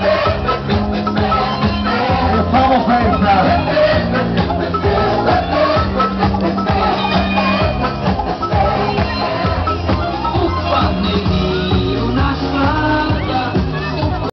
Yeah.